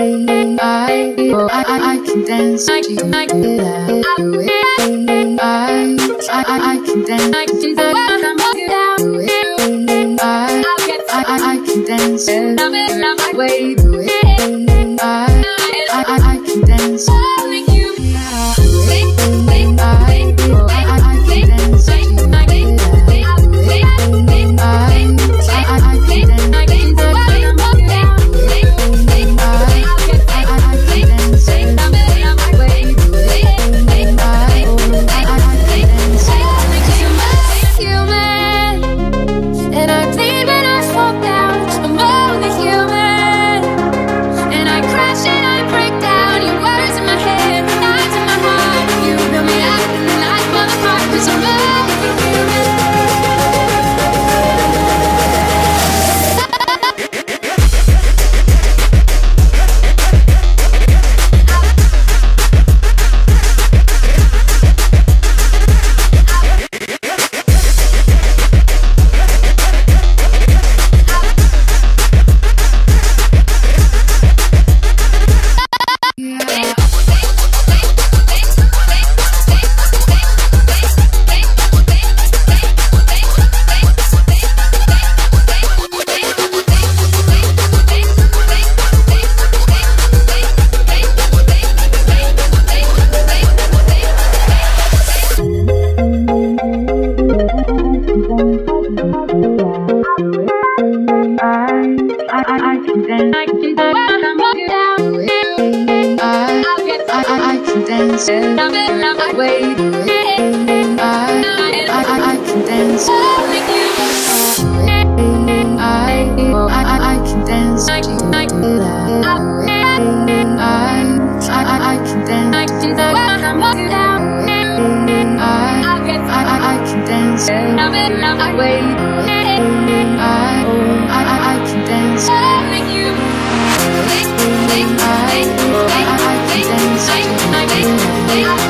I, I, I, can dance to. I, I, I, I can dance. Can. I, I, I, can dance. I, I, I can dance. Apart. I can dance. I can dance when I'm walking down. I, I'll I, I, I can dance. I'm in love. Wait, Thank you.